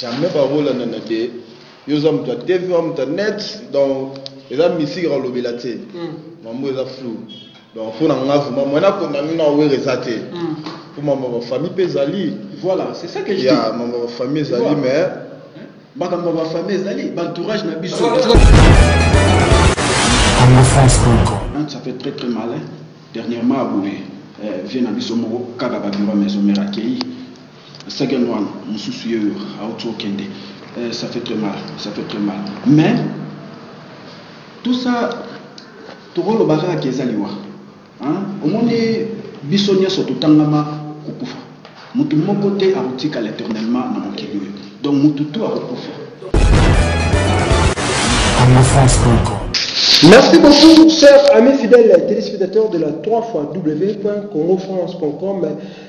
jamais ba rolanda na te yo za mutu ya tv wa mutu ya net donc eza mystique ya kolobela te mambo eza flou donc mpo na nga vraiment mwana condamne na were eza te mpo mambo ya bafamille mpe ezali voilà c'est ça que je ya dis mambo ya bafamille ezali Voilà. mais makambo ya bafamille ezali baentourage na biso congofrance.com Hein, ça fait très très mal hein. dernièrement aboye eh, vie na biso moko kaka babiro ya maison mère akei Second one mususu yeyo auti okende eh, ça fait très mal ça fait très mal mais tout ça tokoloba kaka ke eza liwa omoni biso nyonso totangama kokufa motu moko te akotikala éternellement na mokili oyo donc motu tu akokufa Merci beaucoup, chers amis fidèles téléspectateurs de la 3xwcongofrance.com.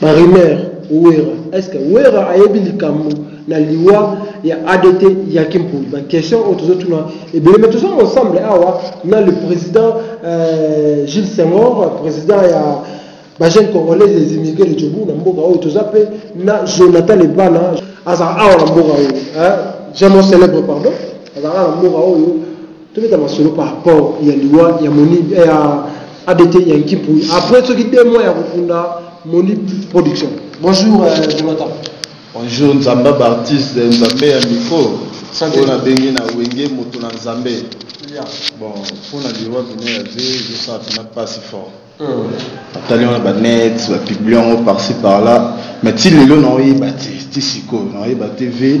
Ba rumeurs werra est ce que werra ayebi likambu na liwa ya adt ya ki mpuyi ba question oyo tozo tuna ebele mais tozo ensemble awa na le president euh, Gilles Senghor president ya ba jeune congolais les immigrés de Djobu na mboka oyo toza pe na Jonathan Lebana aza awa na mboka oyo hein j'ai mon célèbre pardon aza awa na mboka oyo Tobeta masolo par rapport ya liwa ya moni ya ADT ya Nkipu après soki deux mois ya kokunda moni production. Bonjour euh, Jonathan. Bonjour Nzamba Bartiste Nzambe ya micro. Oyo nabengi na wenge moto na Nzambe. Bon, mpo na liwa bino ya vie ezosala mpena mpasi fort. Hmm. Atali wana ba net, ba publie yango par ci par là, mais ti lelo naoyeba te, ti sikoyo naoyeba te vie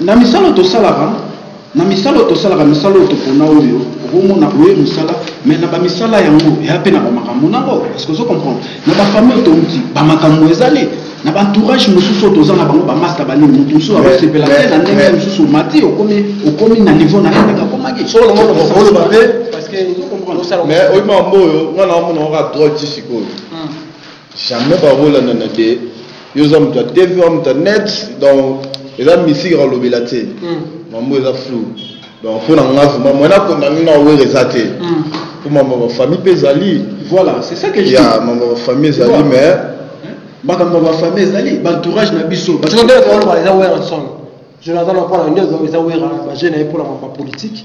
Na misala oyo tosalaka, na misala oyo tosalaka, misala oyo topona, oyo okomona, oye mosala, mais na ba misala yango, eya pe na ba makambo na yango. Est-ce que ozo comprendre? Na ba famille oyo touti, ba makambo ezali. Na ba entourage mosusu oyo toza na bango, ba masta, ba nini, mutu mosusu ako sepela te na ndenge mosusu omati, okomi, okomi na niveau na ye ndenge akomaki. Soki olingi oloba, okoloba pe. Parce que, ozo comprendre? Mais oyebi makambo oyo, nga nazo mona yango kaka droit ti sik'oyo. Jamais ba rolana na de yo oza moto ya TV oza moto ya net donc eza misiki ya kolobela te hmm. mambo eza flou donc mpo na nga vrima mwana akonami na owere eza te hmm. mpo mambo ya bafamille mpe ezali voilà c'est ça que je ya mambo ya bafamille ezali mais hmm. makambo ya bafamille ezali baentourage na biso baoeza wera son jonathan apona nde eza wera bajeune aye mpo na makambo ya politike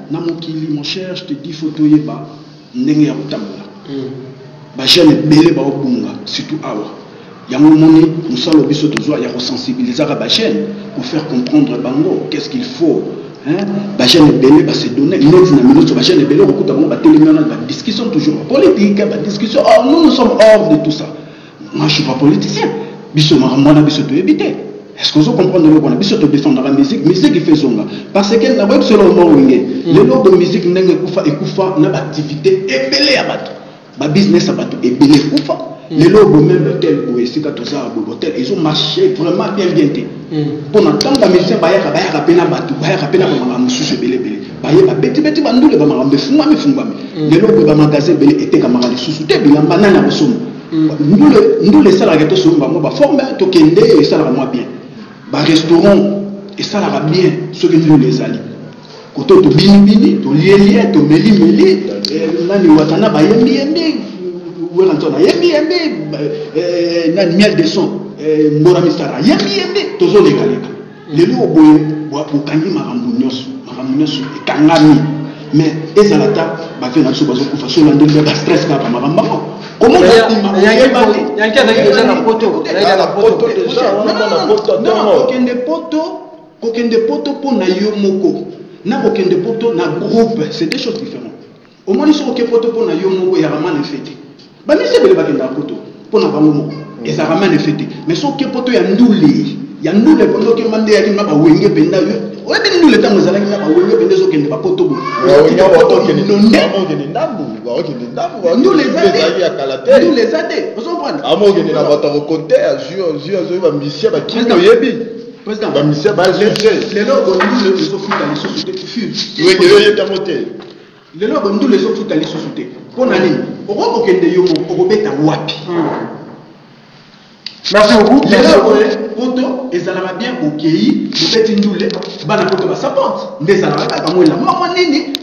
na mokili mon cher je te dis faut toyeba ndenge ya kotambola ba jeune ebele baobunga surtout awa yango omoni mosala biso tozwa ya kosensibilisaka ba jeune pour faire comprendre bango qu'est ce qu'il faut ba jeune ebele base donne neti na minoso ba jeune ebele okokuta bango batelemi wana badiscussion toujours politique badiscussion or oh, nous nous sommes hors de tout ça Moi, je suis pas politicien. Biso makambo wana biso toyebi te. Est-ce que vous comprenez le point Biso to défendre la musique, musique il fait zonga. Parce que la web selon moi wenge, mm. le logo musique ndenge kufa et kufa na activité ebele ya bato. Ba business ya bato ebele kufa. Mm. Le logo même tel boye sika toza bobo tel, ils ont marché vraiment bien bien te. Mpo na ntango bamizisien bayaka, bayaka mpe na bato, bayaka mpe na bamakambo mosusu ebele ebele. Baye babetibeti bandule, bamakambo efungwami fungwami. Mm. Lelo oyo bamagasin ebele etekamaka lisusu te bilamba, nani akosomba? Mm. Ndule, ndule esalaka tosomba mwa baforme, tokende esalaka mwa bien. Barestaurant esalaka bien soki ndule ezali. koto tobinibini tolielie tomelimeli eh, nani watana bayembi yembi wera ntona yembi yembi eh, nani miel de son eh, mbora mistara yembi yembi tozolekaleka lelo oboye bokangi makambo nyonso makambo nyonso ekangami mais ezala ata bato na biso bazokufa sola ndenge ba stress kaka makambo bango comment ozatima oyebaki yanki azalaki deja na poto okende poto Kokende poto mpo na yo moko na kokende poto na groupe c'est deux choses differentes. Omoni soki oke poto mpo na yo moko ya ramana efe te. Bamisi ebele bakendaka poto mpo na bango moko eza ramana efe te. Mais soki oke poto ya ndule ya ndule mpenza okemba nde yaki na bawenge mpenza yo oyebi ndule ntango ezalaki na bawenge mpenza ezokende bapoto bo ndule eza te ozoprendre amookende na bato ya kokote azwi azwi azwi bamisie bakimi oyebi President, ba misère ba le- lelo bondule ezofuta lisusu te Fil. wendele ye tango te lelo bondule ezofuta lisusu te mpo na nini okoki kokende yo moko okobeta wapi Merci beaucoup. lelo boye poto ezalaka bien okei bobeti ndule bana poto basapante nde ezalaka kaka yango elamba mwa nini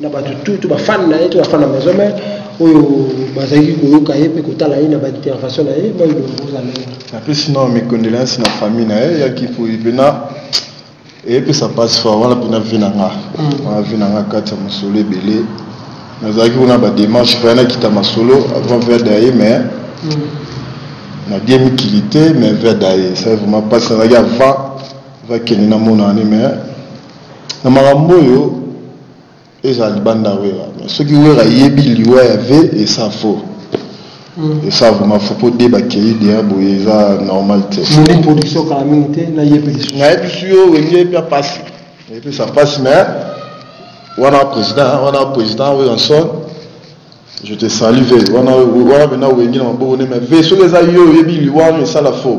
na bato tu to bafani na ye to bafani na maison mare oyo bazalaki koyoka ye mpe kotala ye na baintervention na ye mai longo ozala ye napesi na mikondoleance na famille na ye yaki poi mpena eyepesa mpasi fa wana mpena vi na nga mm. wana vi na nga kati ya masolo ebele nazalaki kuna bademarche vaya nakita masolo avant via daye mais mm. nadie mikili te mais via daye sa vraiment mpasi nazalaki avant vakende namonani mais Na makambo oyo ezala libanda werra mais soki werra ayebi liwa ya ve esa faux Mm. esa vraiment faux po de bakeyi deya boye eza normal te Moni production kala mingi te na yebi lisusu. nayebisi yo wenge epia pasi epesa pasi mais wana président wana président williamson je te salue ve wana wana pena wenge na maboko ne mais ve soki eza yo oyebi liwa wana esala faux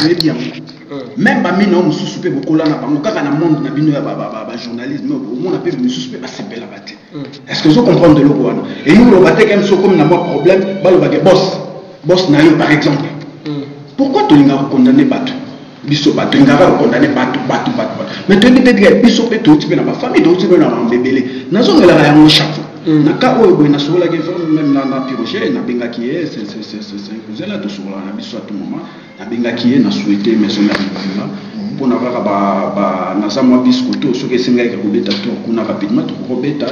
toyebi yango meme ba mino mosusu mpe bokola na bango kaka na monde na bino ya bajournalisme omona mpe misusu mpe basepelaka te est ce que ozo comprendre eloko wana elingi koloba te kemso okomi na mwa problème balobake bos bos na yo par exemple pourquoi tolingaka kondamne bato biso bato tolingaka kokondamne bato bato bato bato mais toyebi mpe biso mpe touti mpe na bafamille touti mpe na bambo ebele nazongelaka yango chaque fois Mm. na ka oyo boye nasokolaki meme na, na piroge nabengaki ye cousin na tosokola na biso atu moma nabengaki ye na souhaite maison mère mobimba mm. mpo na kaka naza mwa bisko to soki esengaki kobeta tour kuna rapidement tokokobeta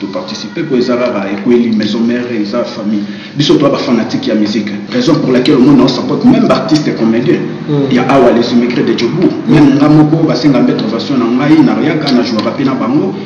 toparticipe mpo eza kaka ekweli maison mère eza famille biso toa bafanatike ya musique raison pour laquelle omona osapote meme baartiste comédien mm. ya awa les immigré de jobour meme nga moko basenga mpe intervention na ngai na riaka na jouaka mpe na bango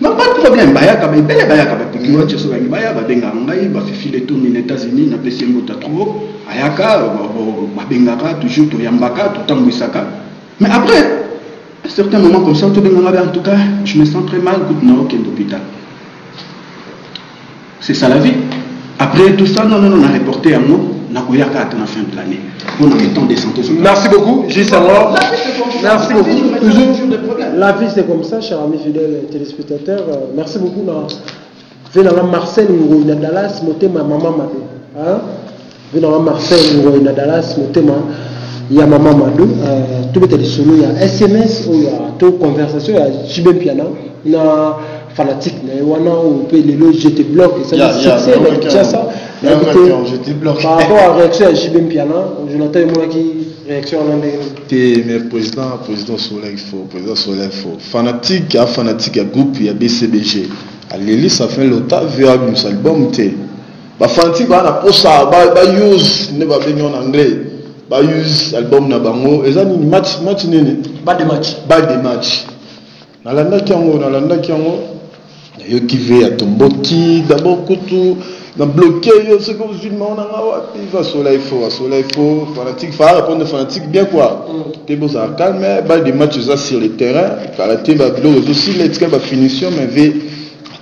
Non, pas de problème. Bayaka, ba ebele bayaka ba piki wache so bangi baya ba benga ngai ba fifi le tomi na États-Unis na pesi mbota trop. Ayaka ba bengaka toujours to yambaka to tambuisaka. Mais après à certains moments comme ça to benga ngai en tout cas je me sens très mal kutu na okende hôpital. c'est ça la vie après tout ça non non non na reporter yango nakoyaka ata na fin de l'année mpo na metemps de santé merci beaucoup jus alors merci beaucoup toujours la vie c'est comme ça cher ami fidèle téléspectateur euh, merci beaucoup na ve nanga marcel ngoi na dallas motema mama mabe hein? bino ba Marseille ngoi na Dallas motema ya mama Mado euh, tobeta lisolo ya SMS oyo ya to conversation ya Jibe Mpiana na fanatique na ye wana oyo mpe lelo jete bloc esali succès na Kinshasa nayebi te par rapport à réaction ya Jibe Mpiana Jonathan emonaki réaction wana ndenge te mais président président Soleil faux président Soleil faux fanatique a fanatique ya groupe ya BCBG alelisa fin lota via bimisa album te Ba fancy ba na posa ba ba use ne ba bengi en anglais ba use album na bango eza nini match match nini ba de match ba de match na landa kiango na landa kiango na yo ki ve ya tomboki d'abord kutu na bloqué yo soki ozwi mao na nga wapi vasola ifo vasola ifo fanatique fa répondre fanatique bien quoi mm. te bozala calme bal de match eza sur le terrain kala te babiloko ezosi letika bafinition mais ve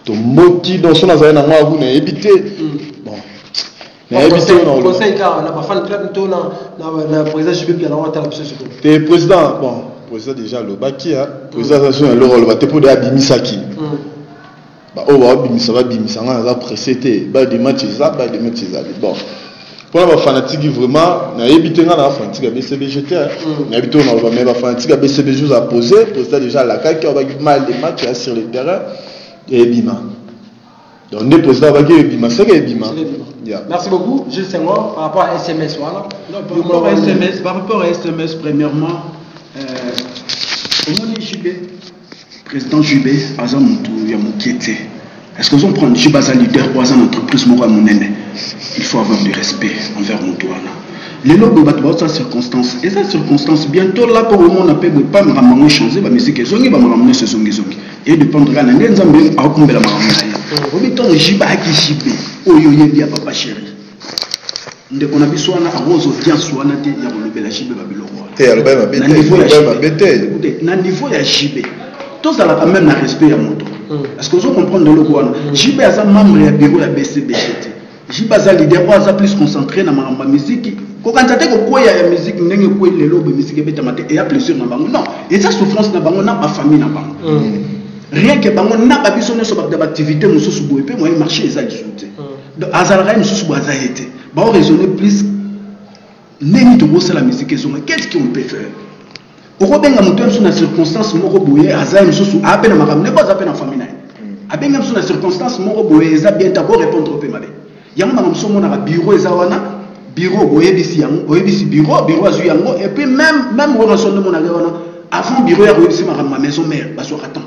Tomboti donc sona zali na nga kuna yebi te. Mm. Bon. Na yebi te na oloba. Conseil ka na ba fan club to na na président Jubi Piala on attend biso siko. Te président bon président déjà lobaki hein. Président ça sur le rôle ba te pour de abimisaki. Mm. Ba o ba bimisa ba bimisa nga za pressé te. Ba de match za ba de match za bon. Pona ba fanatiki vraiment nayebi te nga na fanatique ya BCBG te mm. nayebi to naloba mais ba fanatique ya BCBG oza posé posa déjà alakaki abaki mal de match ya sur le terrain ebima donc nde président abaki ebima seke ebima Yeah. Merci beaucoup, Gilles Senghor, par rapport à SMS. Voilà. Non, par, rapport à SMS, par rapport à SMS, premièrement, euh, au moins, je suis President JB aza mutu ya mukie te. Est-ce que ozo comprendre JB aza leader po aza na entreprise moko ya munene. Il faut avoir du respect envers mutu wana. Lelo boye bato baosa circonstance eza circonstance bientôt lako omona mpe boye mpa makambo yango echange bamisiki ezongi bamakambo nyonso ezongizongi e dépendre kaka na nde nzambe akokumbela makambo na ye oyebi ntango jiba aki jibe oyo oyebi ya papa chéri ndeko na biso wana yango ozodiance wana te ya kolobela jibe babiloko wanana niveau ya jibe tozalaka meme na respect ya moto hmm. parce que ozo comprendre eloko wana hmm. jibe aza membre ya bureau ya bcbc te jibe aza leader oyo aza plus concentré na makambo ya miziki kokanisa te kokweya ya miziki ndenge ekwei lelo obe miziki ebetama te eya plaisir na bango non eza souffrance na bango na bafamille na bango hmm. rien ke bango na babiso nyonso baactivité mosusu boye mpe moye marché eza lisusu te donc azalaka ye mosusu boye aza ye te bao raisonne plus ndenge tokosala miziki ezonga qu'est ce qu'on peut faire okobenga moto ya mosusu na circonstance moko boye aza ye mosusu aa mpe na makambo ndeko aza mpe na famille na ye abenga mosusu na circonstance moko boye eza bien ta korépondre mpe mabe yango makambo mosusu omonaka biro eza wana biro boyebisi yango oyebisi biro biro azwi yango epuis meme meme wana sonde omonaka wana avant biro ya koyebisi makambo ma maison mare bazwaka temps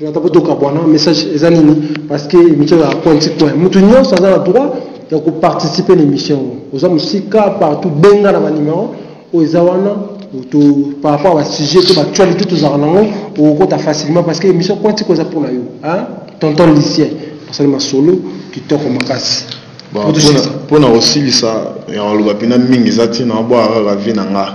Jonathan po tokabwana message eza nini parce que émission ya coin ti coin moto nyonso aza na droit ya koparticipe na émission yango oza mosika partout benga na banimero oyo eza wana par rapport ya basujet to bactualité tozalaka nango okokota facilement parce que émission coin ti coin eza mpo na yo tonton lucien basali masolo kitoko makasi mpo na kosilisa ya koloba mpena mingi eza ntina abwaka kaka vi na nga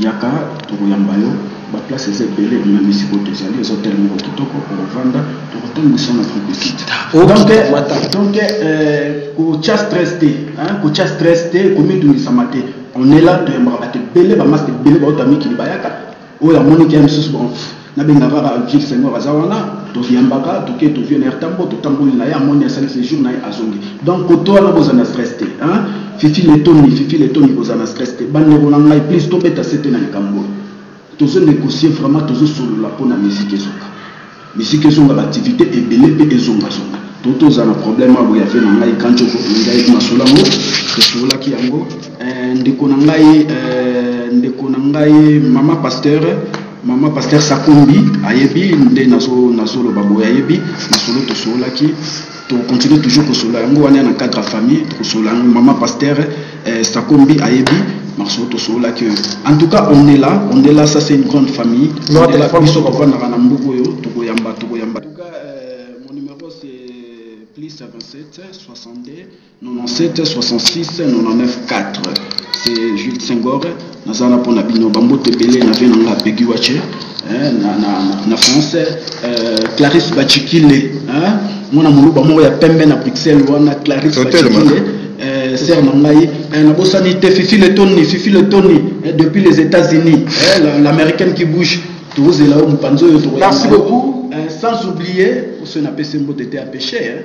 Yaka tokoyamba yo ba place eza ebele meme esika oyo tozali eza hotel moko kitoko ovanda tokotambwisa yo na truc de suite donc donc euh, kotya stress te kotya stress te komitungisama te on est là toyambaka bato ebele bamaste ebele baotamikili bayaka oyo amoniki ya mosusu Nabenga kaka Jil Senghor aza wana, toviambaka, toke tovie na Ertambo, totamboli na ye, amoni asali sejour na ye azongi. Donc koto wana bozala na stress te hein. Fifi Letoni, Fifi Letoni bozala na stress te. Bandeko na ngai please tobeta sete na likambo oyo. Tozo negocier vraiment, tozo solola mpo na musique ezonga. Musique ezonga ba activite ebele mpe ezonga zonga. To tozala na problème awa ya vie na ngai Grand Choco ngai masolo yango tosololaki yango eh, ndeko na ngai eh, ndeko na ngai mama pasteur Maman pasteur Sakumbi ayebi nde nazo nazo loba boye ayebi masolo tosololaki to continue toujours kosolola yango wana na cadre ya famille tokosolola yango maman pasteur eh, Sakumbi ayebi masolo tosololaki oyo en tout cas on est là on est là ça c'est une grande famille on est là biso tofandaka na mboka oyo tokoyamba tokoyamba en tout cas euh, mon numéro c'est plus 27 62 97 66 99 4 c'est Jules Senghor naza na mpo na bino bambote ebele na vie na nga Peggy Wache eh, na, na, na France euh, Clarisse Bachikile eh, mwana moluba moko ya pembe na Bruxelles wana Clarisse Bachikile euh, sœur na ngai eh, nabosani te Fifi le Tony Fifi le Tony eh, depuis les États-Unis eh, l'américaine la, qui bouge tozela yo mopanzi oyo tokoyamba yo eh, sans oublier oso napesi mbote te apeshe eh.